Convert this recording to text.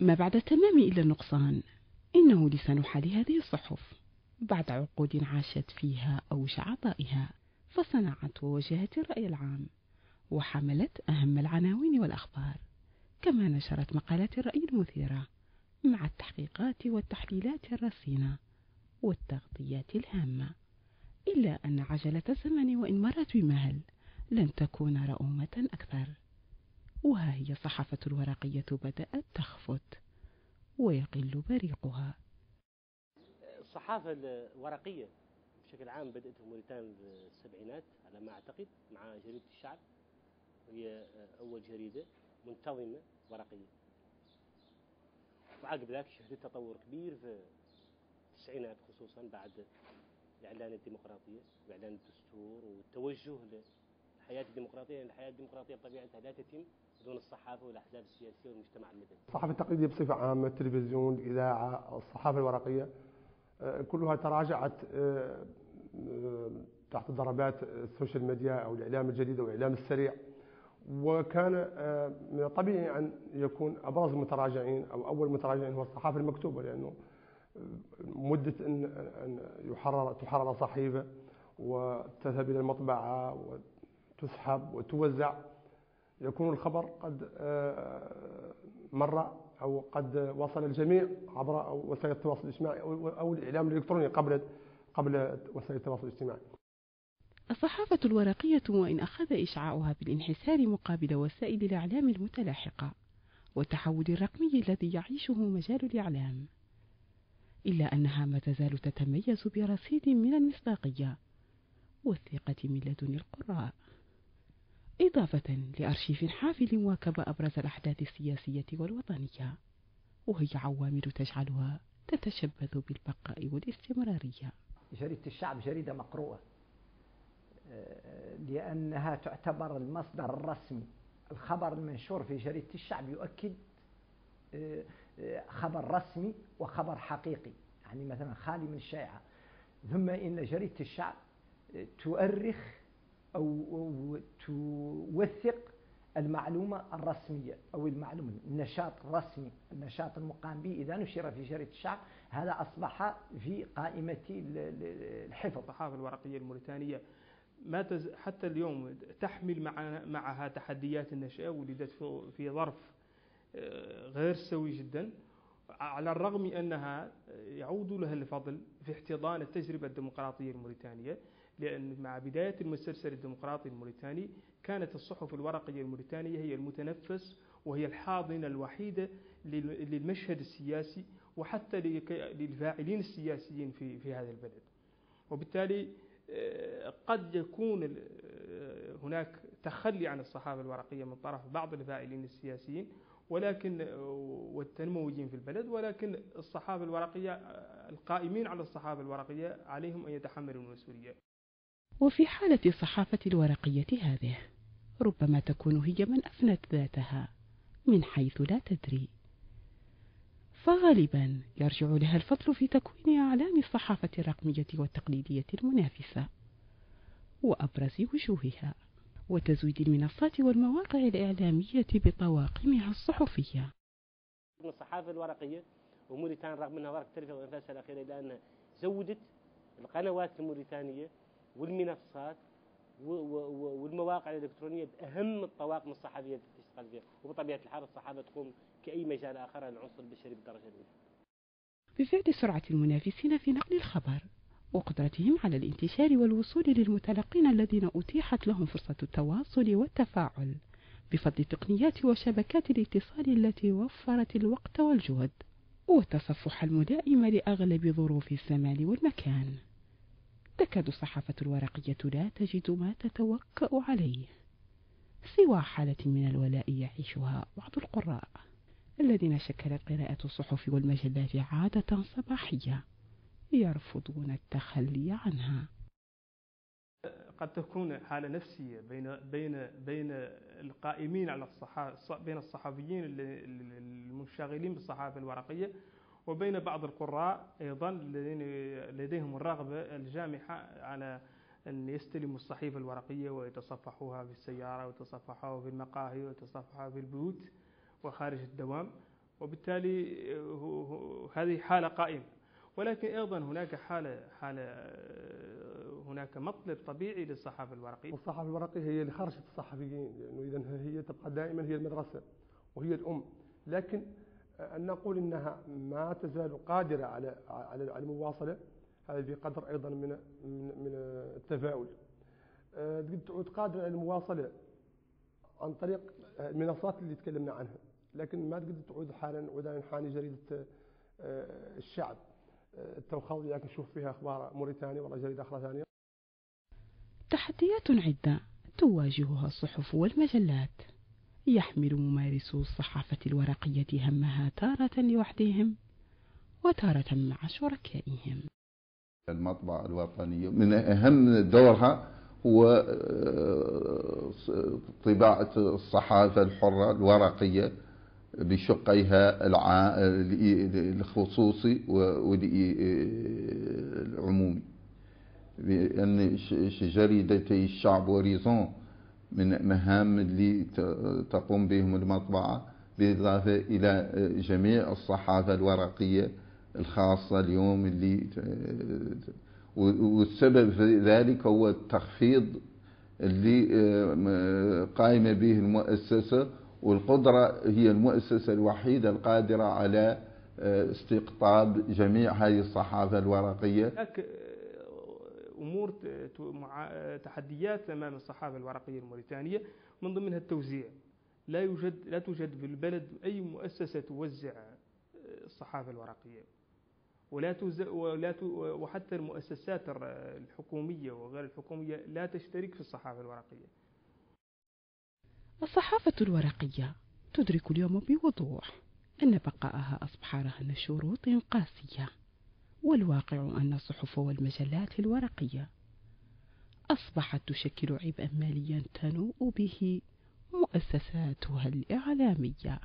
ما بعد التمام إلا النقصان. إنه لسان حال هذه الصحف. بعد عقود عاشت فيها أوج عطائها فصنعت ووجهت الرأي العام وحملت أهم العناوين والأخبار. كما نشرت مقالات الرأي المثيرة مع التحقيقات والتحليلات الرصينة والتغطيات الهامة. إلا أن عجلة الزمن وإن مرت بمهل لن تكون رؤومة أكثر. وها هي الصحافة الورقية بدأت تخفت ويقل بريقها. الصحافة الورقية بشكل عام بدأت في موريتان السبعينات على ما أعتقد مع جريدة الشعب. هي أول جريدة منتظمة ورقية. وعقب ذلك شهدت تطور كبير في التسعينات خصوصا بعد إعلان الديمقراطية وإعلان الدستور والتوجه للحياة الديمقراطية لأن الحياة الديمقراطية بطبيعتها لا تتم بدون الصحافة والأحزاب السياسية والمجتمع المدني. الصحافة التقليدية بصفة عامة التلفزيون الإذاعة الصحافة الورقية آه، كلها تراجعت آه، آه، تحت ضربات ال social media أو الإعلام الجديد أو الإعلام السريع. وكان من الطبيعي أن يكون أبرز المتراجعين أو أول متراجعين هو الصحافة المكتوبة لأنه مدة أن يحرر تحرر صحيفة وتذهب إلى المطبعة وتسحب وتوزع يكون الخبر قد آه، مر أو قد وصل الجميع عبر وسائل التواصل الاجتماعي أو الإعلام الإلكتروني قبل قبل وسائل التواصل الاجتماعي. الصحافة الورقية وإن أخذ إشعاعها بالانحسار مقابل وسائل الإعلام المتلاحقة والتحول الرقمي الذي يعيشه مجال الإعلام إلا أنها ما تزال تتميز برصيد من المصداقية والثقة من لدن القراء. إضافة لأرشيف حافل واكب أبرز الأحداث السياسية والوطنية وهي عوامل تجعلها تتشبث بالبقاء والاستمرارية. جريدة الشعب جريدة مقروءة لأنها تعتبر المصدر الرسمي. الخبر المنشور في جريدة الشعب يؤكد خبر رسمي وخبر حقيقي. يعني مثلا خالي من الشائعة ثم إن جريدة الشعب تؤرخ أو توثق المعلومة الرسمية أو المعلومة النشاط الرسمي النشاط المقام به إذا نشر في جريدة الشعب هذا أصبح في قائمة الحفظ. الصحافة الورقية الموريتانية ما تز... حتى اليوم تحمل مع... معها تحديات النشأة ولدت في ظرف آه، غير سوي جدا. على الرغم أنها يعود لها الفضل في احتضان التجربة الديمقراطية الموريتانية لأن مع بداية المسلسل الديمقراطي الموريتاني كانت الصحف الورقية الموريتانية هي المتنفس وهي الحاضنة الوحيدة للمشهد السياسي وحتى للفاعلين السياسيين في في هذا البلد. وبالتالي آه، قد يكون آه، هناك تخلي عن الصحافة الورقية من طرف بعض الفاعلين السياسيين ولكن والتنمويين في البلد ولكن الصحافة الورقية القائمين على الصحافة الورقية عليهم أن يتحملوا المسؤولية. وفي حالة الصحافة الورقية هذه ربما تكون هي من أفنت ذاتها من حيث لا تدري. فغالبا يرجع لها الفضل في تكوين أعلام الصحافة الرقمية والتقليدية المنافسة وأبرز وجوهها وتزويد المنصات والمواقع الإعلامية بطواقمها الصحفية. الصحافة الورقية وموريتان رغم أنها ورقة تلفزيون الأخيرة إلا أنها زودت القنوات الموريتانية والمنصات والمواقع الإلكترونية بأهم الطواقم الصحفية التي تشتغل فيها. وبطبيعة الحال الصحافة تقوم كأي مجال آخر العنصر البشري بالدرجة الأولى بفعل سرعة المنافسين في نقل الخبر وقدرتهم على الانتشار والوصول للمتلقين الذين أتيحت لهم فرصة التواصل والتفاعل بفضل تقنيات وشبكات الاتصال التي وفرت الوقت والجهد والتصفح الملائم لأغلب ظروف الزمان والمكان. تكاد الصحافة الورقية لا تجد ما تتوكأ عليه سوى حالة من الولاء يعيشها بعض القراء الذين شكلت قراءة الصحف والمجلات عادة صباحية يرفضون التخلي عنها. قد تكون حالة نفسية بين بين بين القائمين على الصحافة بين الصحفيين المنشغلين بالصحافة الورقية وبين بعض القراء أيضا الذين لديهم الرغبة الجامحة على أن يستلموا الصحيفة الورقية ويتصفحوها في السيارة ويتصفحوها في المقاهي ويتصفحوها في البيوت وخارج الدوام. وبالتالي هذه حالة قائمة. ولكن أيضا هناك حالة حالة هناك مطلب طبيعي للصحافة الورقية. الصحافة الورقية هي اللي خرجت الصحفيين لأنه إذا هي تبقى دائما هي المدرسة وهي الأم. لكن أن نقول أنها ما تزال قادرة على على المواصلة هذا بقدر أيضا من من التفاؤل. قد تعود قادرة على المواصلة عن طريق المنصات اللي تكلمنا عنها لكن ما تقدر تعود حالا ودا حاني جريدة آه، الشعب. آه، التوخاوي اللي نشوف فيها أخبار موريتانيا ولا جريدة أخرى ثانية. تحديات عدة تواجهها الصحف والمجلات. يحمل ممارسو الصحافة الورقية همها تارة لوحدهم وتارة مع شركائهم. المطبعة الوطنية من أهم دورها هو آه، طباعة الصحافة الحرة الورقية بشقيها الخصوصي والعمومي بأن جريدتي الشعب وريزون من مهام اللي تقوم بهم المطبعة بالإضافة إلى جميع الصحافة الورقية الخاصة اليوم اللي والسبب في ذلك هو التخفيض اللي قائمة به المؤسسة والقدرة هي المؤسسة الوحيدة القادرة على آه، استقطاب جميع هذه الصحافة الورقية. آه، أمور تحديات أمام الصحافة الورقية الموريتانية من ضمنها التوزيع. لا يوجد لا توجد في البلد أي مؤسسة توزع الصحافة الورقية. ولا ولا وحتى المؤسسات الحكومية وغير الحكومية لا تشترك في الصحافة الورقية. الصحافة الورقية تدرك اليوم بوضوح أن بقاءها أصبح رهن شروط قاسية والواقع أن الصحف والمجلات الورقية أصبحت تشكل عبئا ماليا تنوء به مؤسساتها الإعلامية.